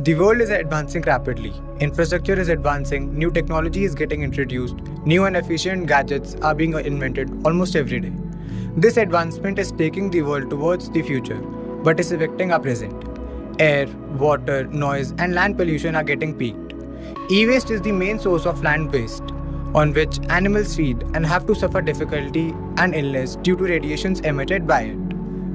The world is advancing rapidly. Infrastructure is advancing, new technology is getting introduced, new and efficient gadgets are being invented almost every day. This advancement is taking the world towards the future, but is affecting our present. Air, water, noise, and land pollution are getting peaked. E waste is the main source of land waste, on which animals feed and have to suffer difficulty and illness due to radiations emitted by it.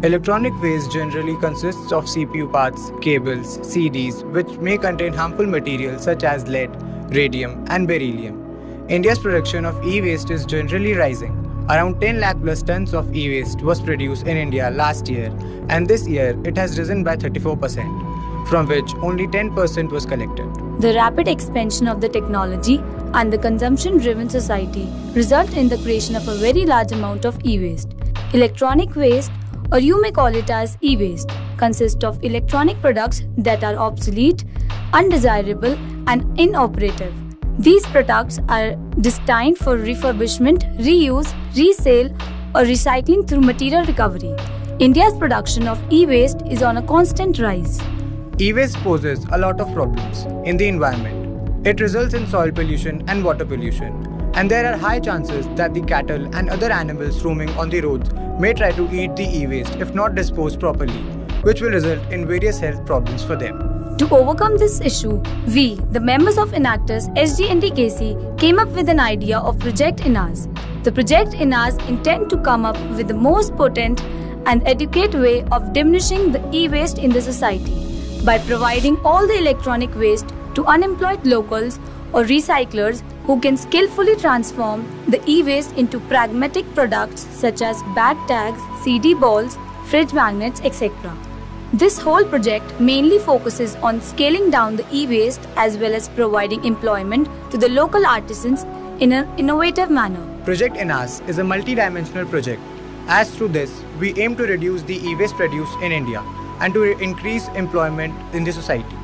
Electronic waste generally consists of CPU parts, cables, CDs, which may contain harmful materials such as lead, radium, and beryllium. India's production of e-waste is generally rising. Around 10 lakh plus tons of e-waste was produced in India last year, and this year it has risen by 34%, from which only 10% was collected. The rapid expansion of the technology and the consumption driven society result in the creation of a very large amount of e-waste. Electronic waste or you may call it as e-waste, consists of electronic products that are obsolete, undesirable and inoperative. These products are destined for refurbishment, reuse, resale or recycling through material recovery. India's production of e-waste is on a constant rise. E-waste poses a lot of problems in the environment. It results in soil pollution and water pollution, and there are high chances that the cattle and other animals roaming on the roads may try to eat the e-waste if not disposed properly, which will result in various health problems for them. To overcome this issue, we, the members of Enactus SGNDKC, came up with an idea of Project INAS. The Project INAS intend to come up with the most potent and educate way of diminishing the e-waste in the society by providing all the electronic waste to unemployed locals or recyclers who can skillfully transform the e-waste into pragmatic products such as bag tags, CD balls, fridge magnets, etc. This whole project mainly focuses on scaling down the e-waste as well as providing employment to the local artisans in an innovative manner. Project INAS is a multi-dimensional project. As through this, we aim to reduce the e-waste produced in India and to increase employment in the society.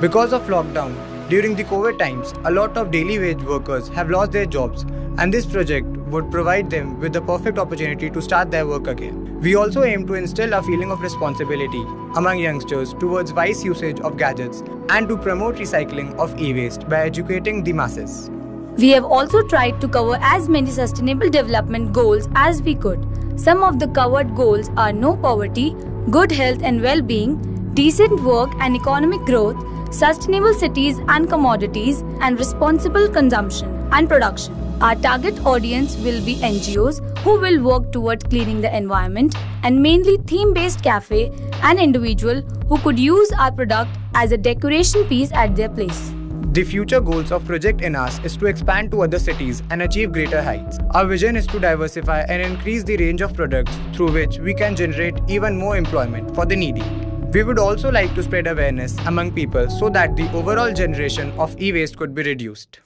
Because of lockdown, during the COVID times, a lot of daily wage workers have lost their jobs, and this project would provide them with the perfect opportunity to start their work again. We also aim to instill a feeling of responsibility among youngsters towards wise usage of gadgets and to promote recycling of e waste by educating the masses. We have also tried to cover as many sustainable development goals as we could. Some of the covered goals are no poverty, good health and well being, decent work and economic growth, sustainable cities and commodities, and responsible consumption and production. Our target audience will be NGOs who will work toward cleaning the environment and mainly theme based cafe and individual who could use our product as a decoration piece at their place. The future goals of Project INAS is to expand to other cities and achieve greater heights. Our vision is to diversify and increase the range of products through which we can generate even more employment for the needy. We would also like to spread awareness among people so that the overall generation of e-waste could be reduced.